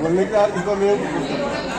बोलने का इसको मैं